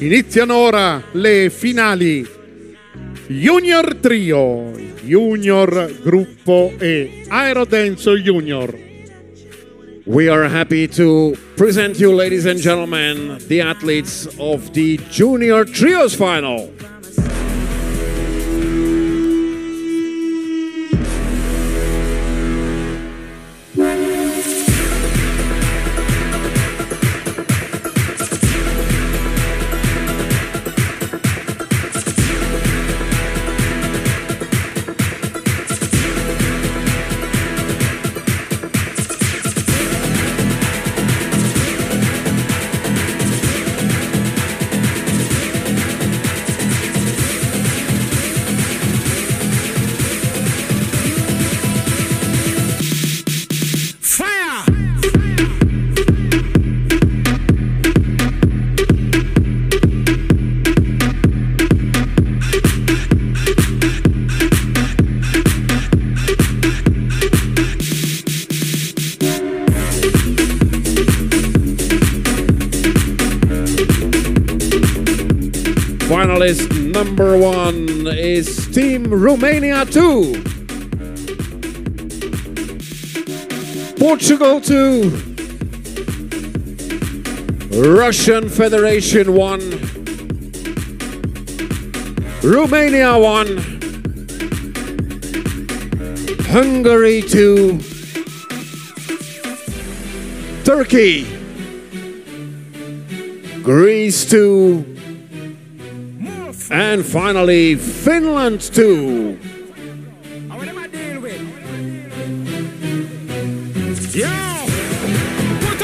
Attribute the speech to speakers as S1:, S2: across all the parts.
S1: Iniziano ora le finali Junior Trio, Junior Gruppo e Aerodenso Junior.
S2: We are happy to present you, ladies and gentlemen, the athletes of the Junior Trios Final. Number one is Team Romania 2. Portugal 2. Russian Federation 1. Romania 1. Hungary 2. Turkey. Greece 2. And finally, Finland 2.
S3: How am I dealing with? Yo! Put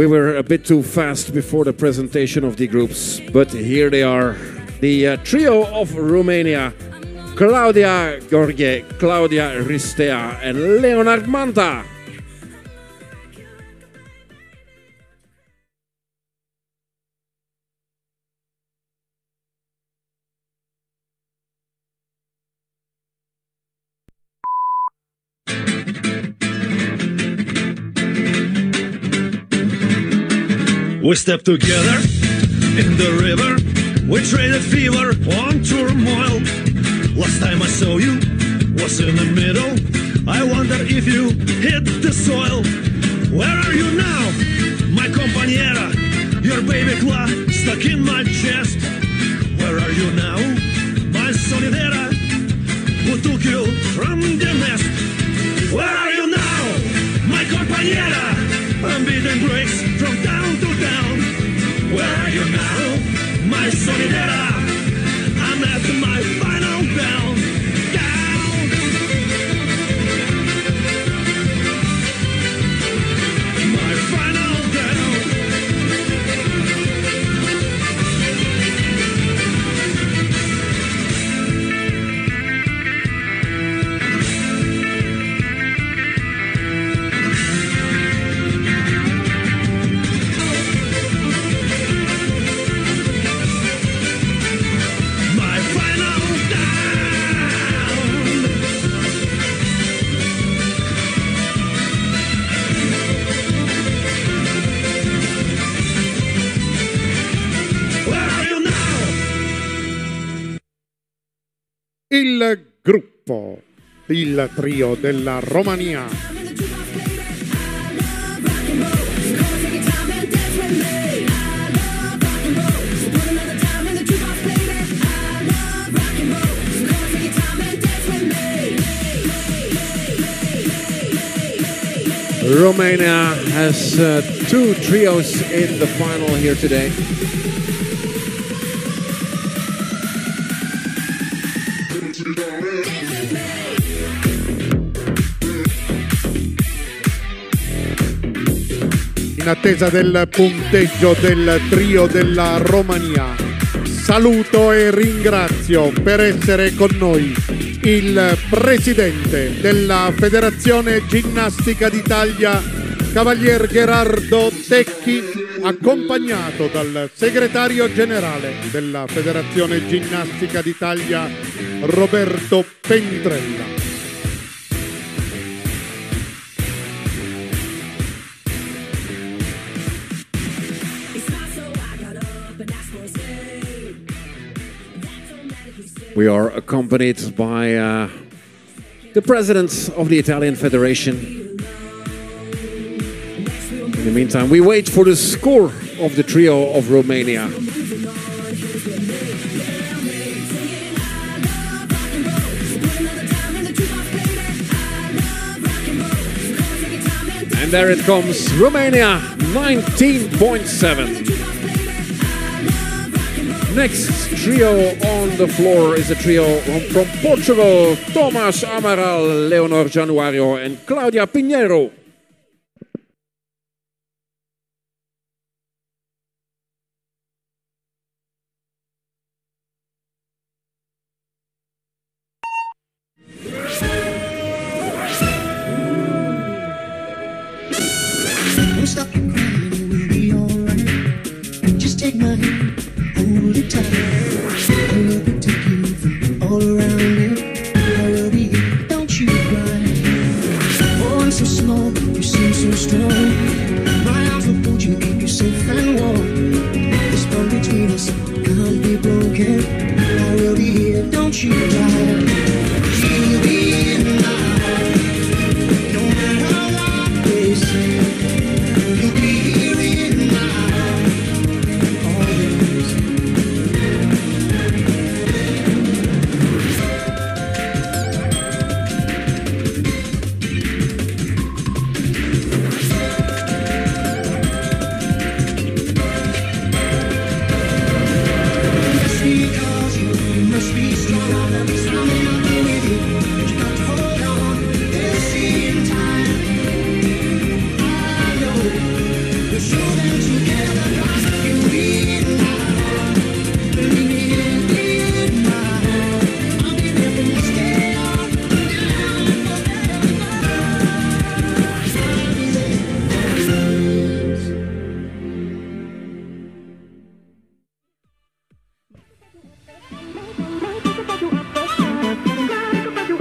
S2: We were a bit too fast before the presentation of the groups, but here they are. The uh, trio of Romania Claudia Gorge, Claudia Ristea, and Leonard Manta.
S4: We stepped together in the river. We traded fever on turmoil. Last time I saw you was in the middle. I wonder if you hit the soil. Where are you now, my compañera? Your baby claw stuck in my chest. Where are you now, my solidera? Who took you from the nest? Where are you now, my compañera? Unbeaten breaks from
S1: il trio della Romania.
S2: Romania has uh, two trios in the final here today.
S1: Attesa del punteggio del trio della Romania. Saluto e ringrazio per essere con noi il presidente della Federazione Ginnastica d'Italia, Cavalier Gerardo Tecchi, accompagnato dal segretario generale della Federazione Ginnastica d'Italia, Roberto Pentrella.
S2: We are accompanied by uh, the president of the Italian Federation. In the meantime, we wait for the score of the trio of Romania. And there it comes, Romania 19.7. Next trio on the floor is a trio from Portugal Thomas Amaral, Leonor Januario, and Claudia Pinheiro.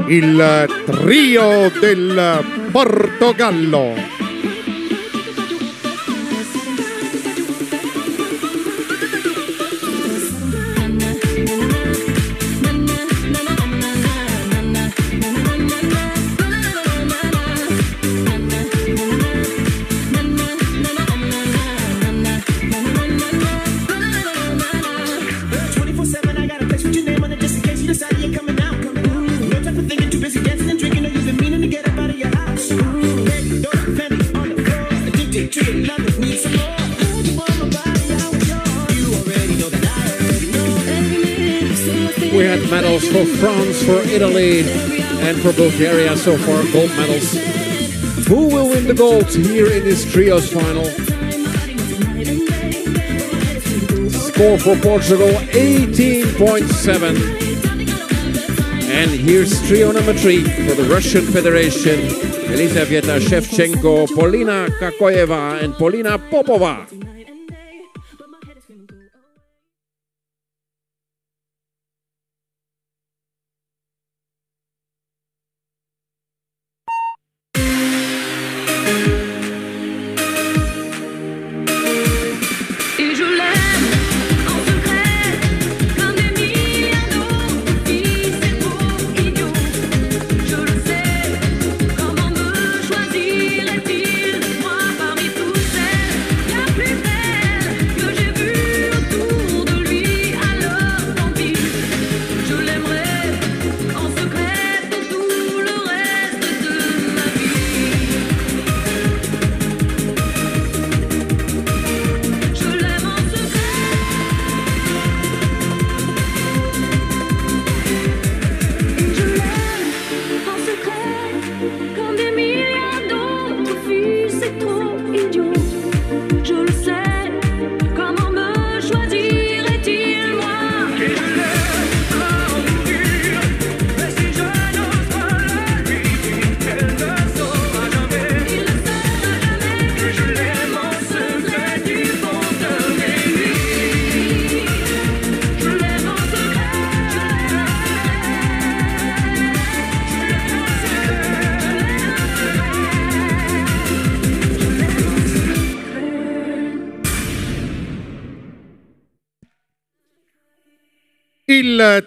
S1: Il trio del Portogallo.
S2: Italy, and for Bulgaria so far, gold medals. Who will win the gold here in this trios final? Score for Portugal 18.7. And here's trio number three for the Russian Federation Elizaveta Shevchenko, Polina Kakoyeva, and Polina Popova.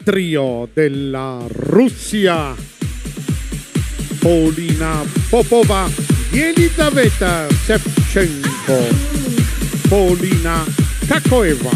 S5: trio della Russia. Polina Popova Yelizaveta Shevchenko Polina Kakoeva.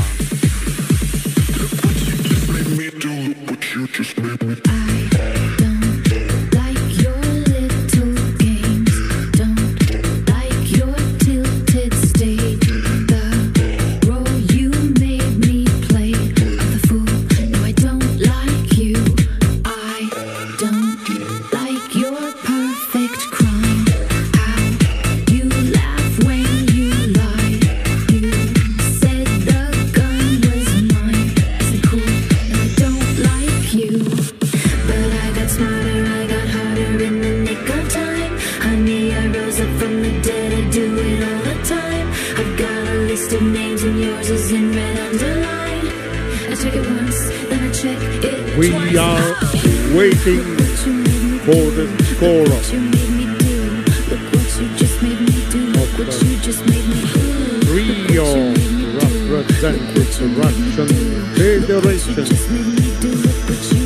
S6: me do it, but you.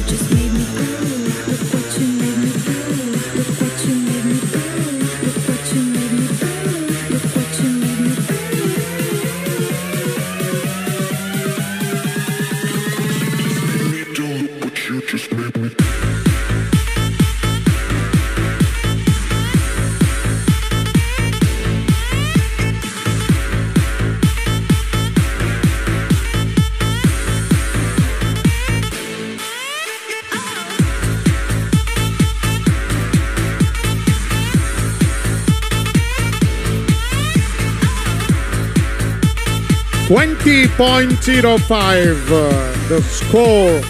S5: 3.05, uh, the score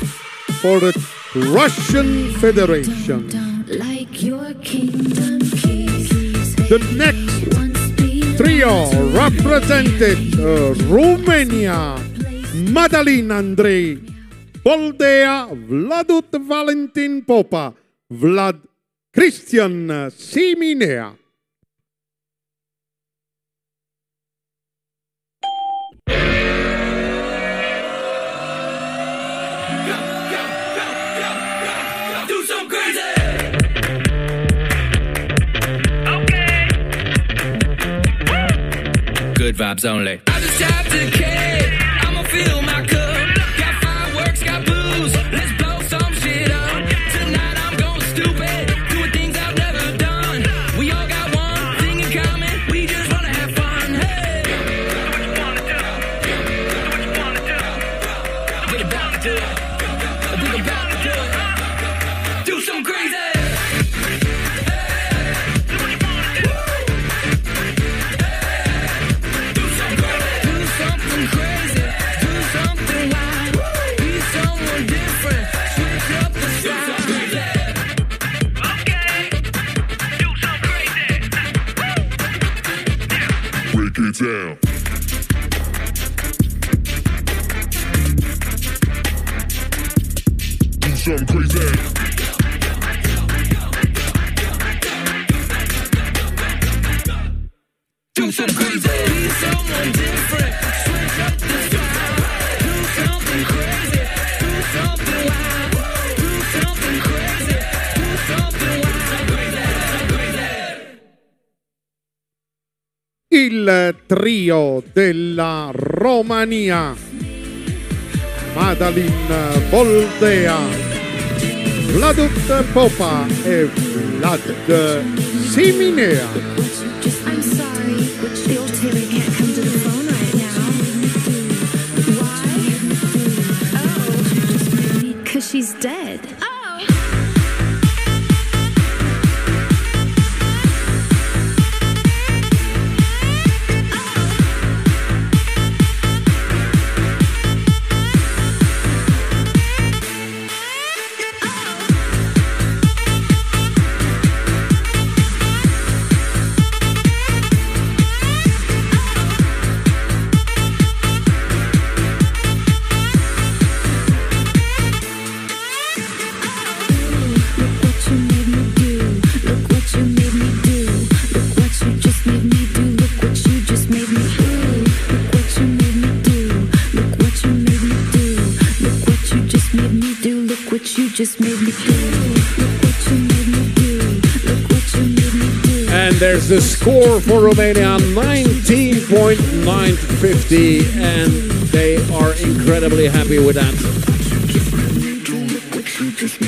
S5: for the Russian Federation. The next trio represented uh, Romania, Madalin Andrei, Boldea, Vladut Valentin Popa, Vlad Cristian Siminea.
S7: good vibes only. I just have to care. I'ma feel
S5: my trio della Romania. Madalin Boldea, Vladut Popa e Vlad Siminea.
S6: just
S5: made me do.
S2: And there's the score for Romania 19.950, and they are incredibly happy with that.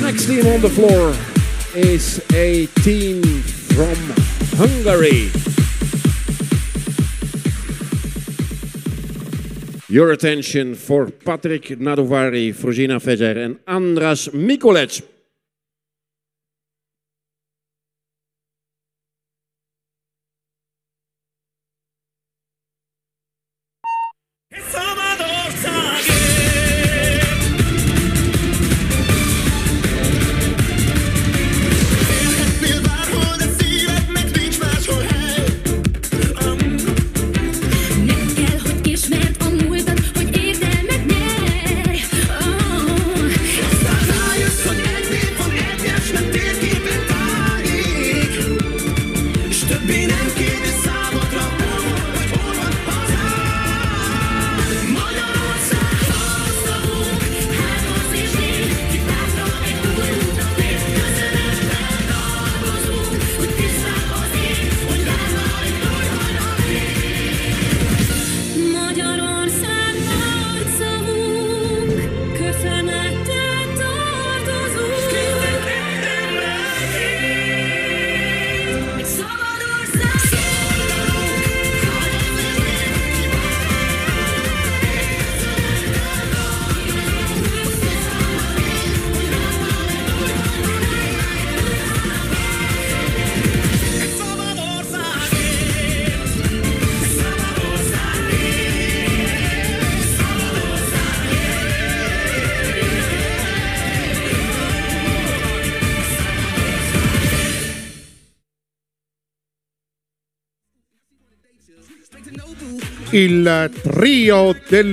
S2: Next team on the floor is a team from Hungary. Your attention for Patrick Nadovari, Frozina Fezer en Andras
S3: Mikolets. y la trío de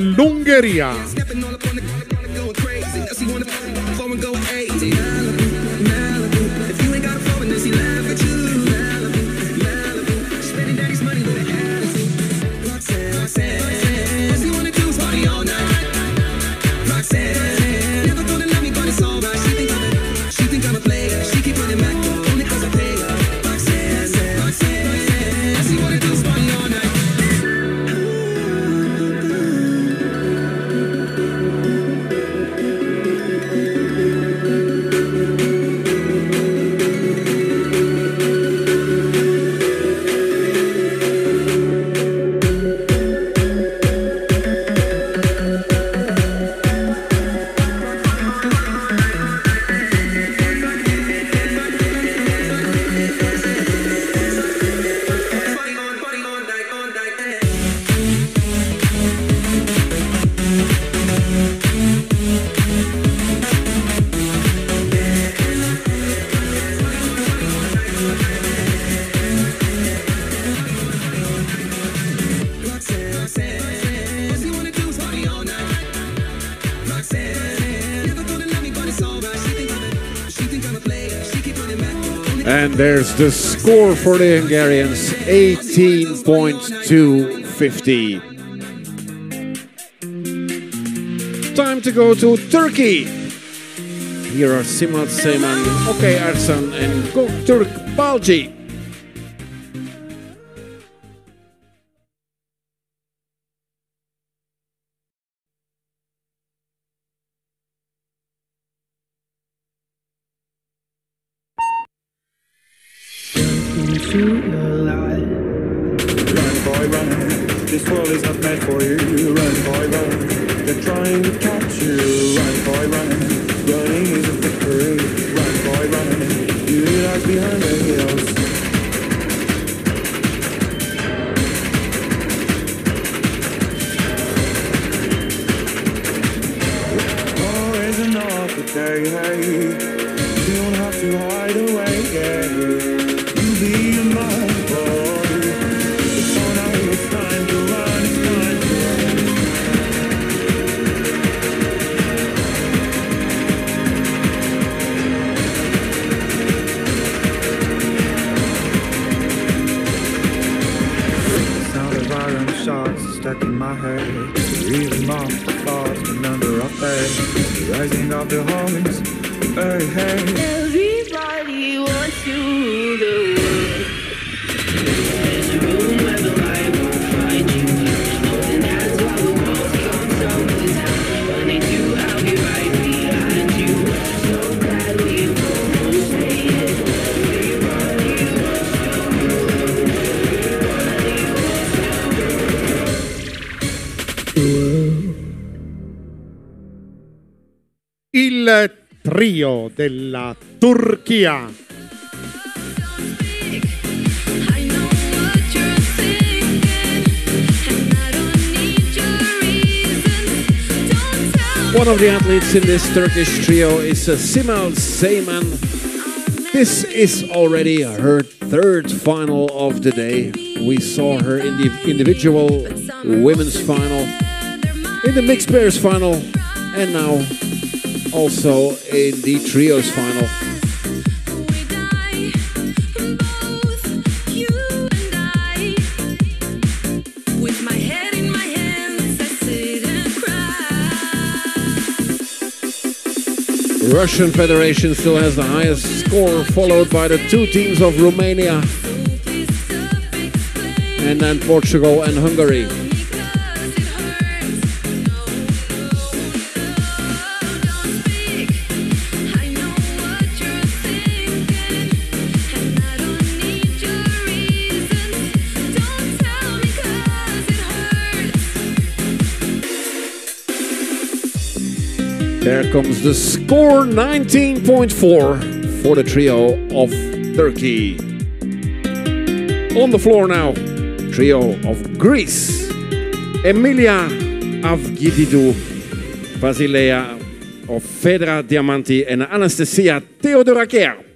S3: And
S2: there's the score for the Hungarians 18.250. Time to go to Turkey. Here are Simal Seyman, OK Arsan, and
S8: Gokturk Balji. hey, hey. You don't have to hide away, yeah. You be my boy. It's on out, it's time to run, it's time to run. Sound of iron shots stuck in my head. Reeling off the thoughts, remember up there rising off the homies. Hey, hey.
S9: Everybody wants to rule the world. There's find you. The walls come down. When they do, I'll be right behind you. So. Everybody. Everybody wants to rule the world.
S1: Il trio della Turchia.
S10: One of the athletes in this Turkish trio is uh, Simal Seyman. This is already her third final of the day. We saw her in the individual women's final, in the mixed pairs final, and now also in the trios final. Russian Federation still has the highest score, followed by the two teams of Romania and then Portugal and Hungary. There comes the score 19.4 for the trio of Turkey. On the floor now, trio of Greece. Emilia Avgididou, Basilea of Fedra Diamanti, and Anastasia Theodorakea.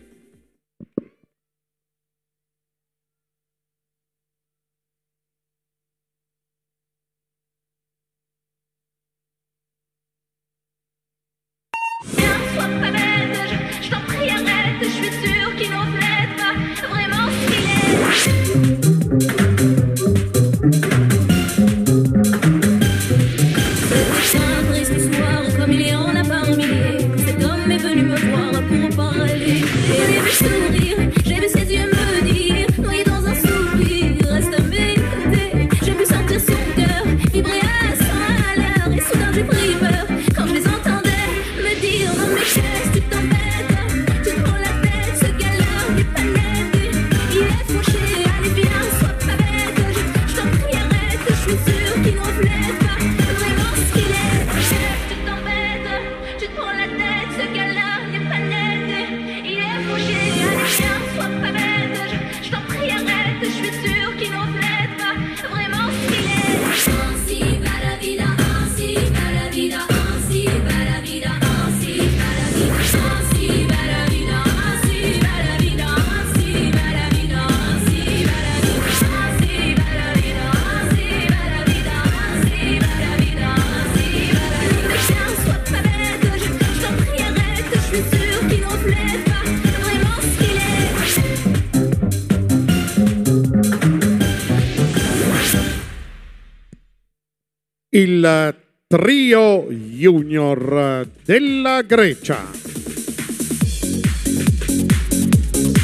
S11: Il
S1: trio junior della Grecia.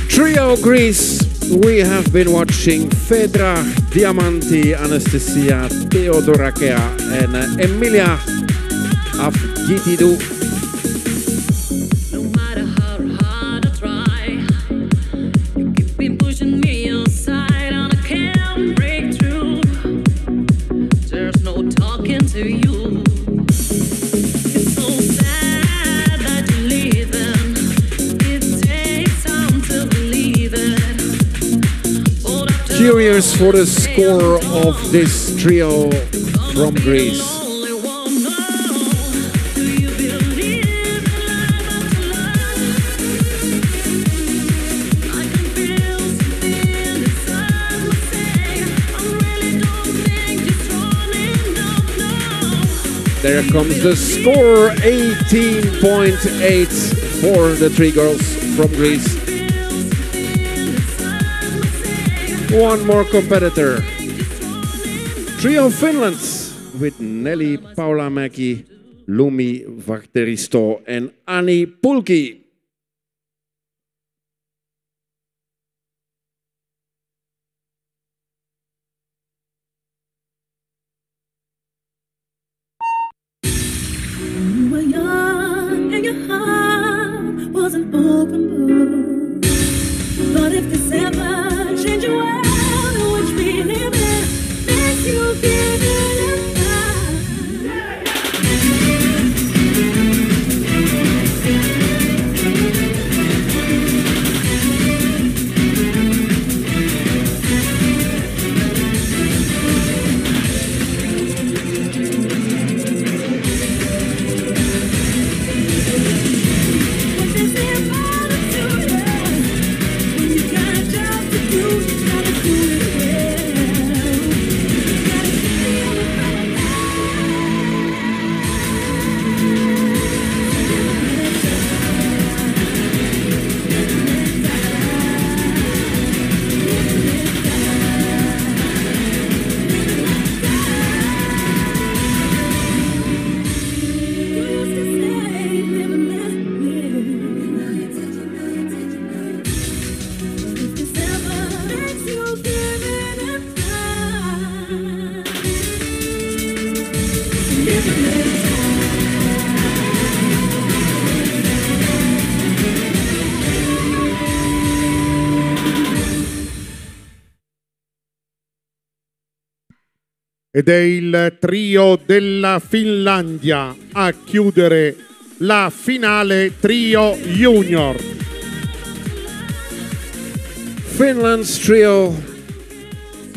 S10: Trio Greece, we have been watching Fedra Diamanti, Anastasia Theodorakea, and Emilia Avgididou. For the score of this trio from Greece. There comes the score 18.8 for the three girls from Greece. one more competitor. Trio of Finland with Nelly Paulamäki, Lumi Vakteristo and Anni Pulki. open book.
S1: Ed è il trio della Finlandia a chiudere la finale trio junior.
S2: Finland's trio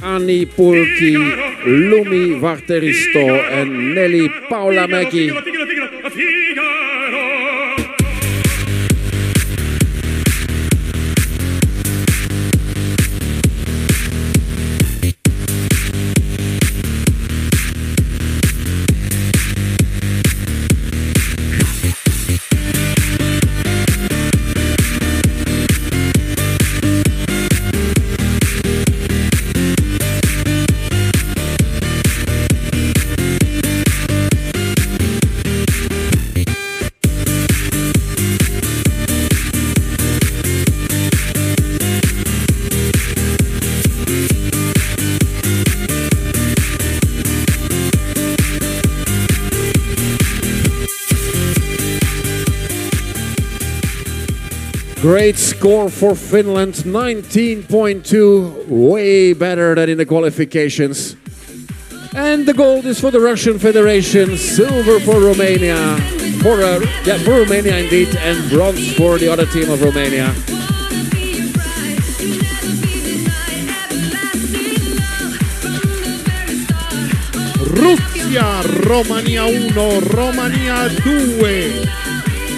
S2: Anni Pulki, Lumi Varteristo and Nelly Paulamäki. Great score for Finland, 19.2, way better than in the qualifications. And the gold is for the Russian Federation, silver for Romania, for uh, yeah, for Romania indeed, and bronze for the other team of Romania.
S1: Russia, Romania 1, Romania 2.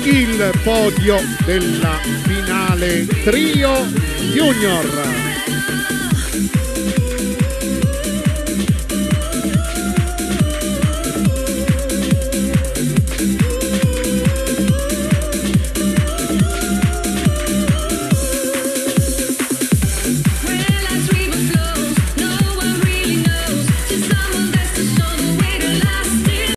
S1: Il podio della finale trio junior.